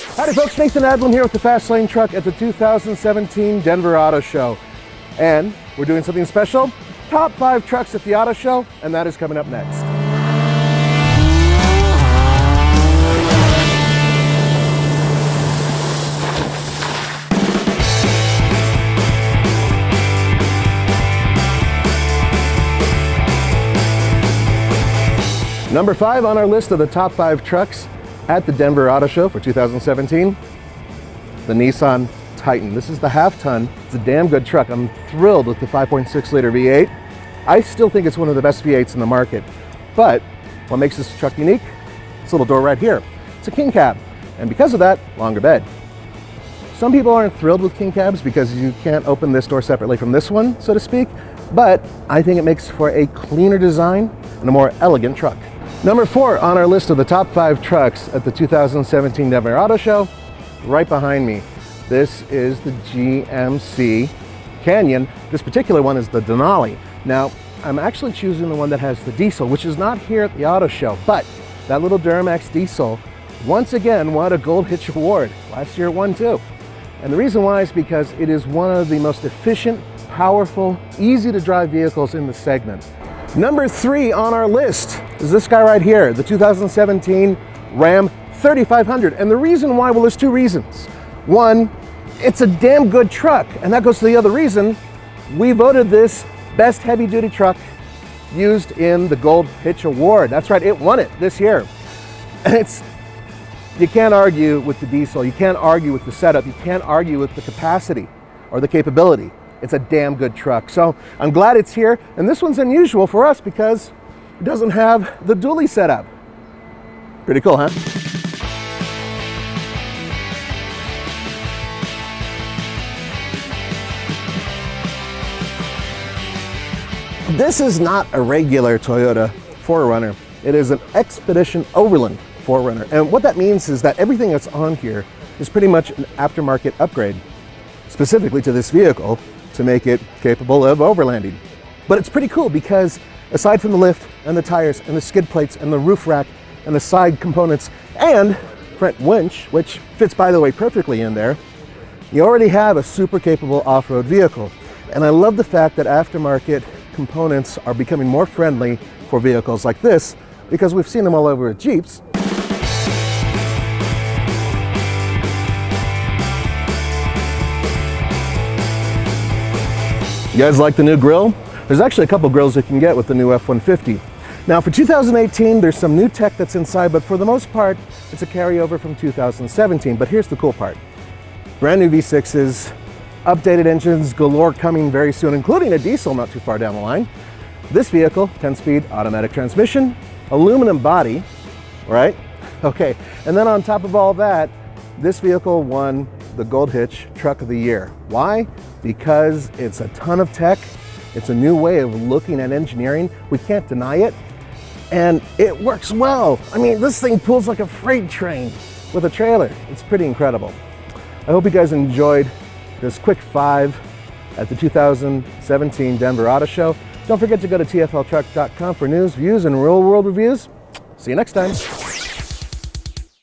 Howdy folks, Nathan Adlen here with the Fast Lane truck at the 2017 Denver Auto Show. And we're doing something special, top five trucks at the auto show, and that is coming up next. Number five on our list of the top five trucks at the Denver Auto Show for 2017, the Nissan Titan. This is the half ton. It's a damn good truck. I'm thrilled with the 5.6 liter V8. I still think it's one of the best V8s in the market. But what makes this truck unique? This little door right here. It's a king cab. And because of that, longer bed. Some people aren't thrilled with king cabs because you can't open this door separately from this one, so to speak. But I think it makes for a cleaner design and a more elegant truck. Number four on our list of the top five trucks at the 2017 Denver Auto Show, right behind me. This is the GMC Canyon. This particular one is the Denali. Now, I'm actually choosing the one that has the diesel, which is not here at the auto show, but that little Duramax diesel once again won a Gold Hitch Award. Last year it won too. And the reason why is because it is one of the most efficient, powerful, easy to drive vehicles in the segment. Number three on our list is this guy right here, the 2017 Ram 3500. And the reason why, well, there's two reasons. One, it's a damn good truck. And that goes to the other reason. We voted this best heavy duty truck used in the Gold Hitch Award. That's right, it won it this year. And it's, you can't argue with the diesel. You can't argue with the setup. You can't argue with the capacity or the capability. It's a damn good truck. So I'm glad it's here. And this one's unusual for us because it doesn't have the dually setup. Pretty cool, huh? This is not a regular Toyota 4Runner. It is an Expedition Overland 4Runner. And what that means is that everything that's on here is pretty much an aftermarket upgrade, specifically to this vehicle to make it capable of overlanding. But it's pretty cool because aside from the lift and the tires and the skid plates and the roof rack and the side components and front winch, which fits by the way perfectly in there, you already have a super capable off-road vehicle. And I love the fact that aftermarket components are becoming more friendly for vehicles like this because we've seen them all over Jeeps You guys like the new grill? There's actually a couple grills you can get with the new F-150. Now for 2018, there's some new tech that's inside, but for the most part, it's a carryover from 2017. But here's the cool part. Brand new V6s, updated engines galore coming very soon, including a diesel not too far down the line. This vehicle, 10-speed automatic transmission, aluminum body, right? Okay, and then on top of all that, this vehicle won the Gold Hitch Truck of the Year. Why? Because it's a ton of tech. It's a new way of looking at engineering. We can't deny it. And it works well. I mean, this thing pulls like a freight train with a trailer. It's pretty incredible. I hope you guys enjoyed this quick five at the 2017 Denver Auto Show. Don't forget to go to tfltruck.com for news, views, and real world reviews. See you next time.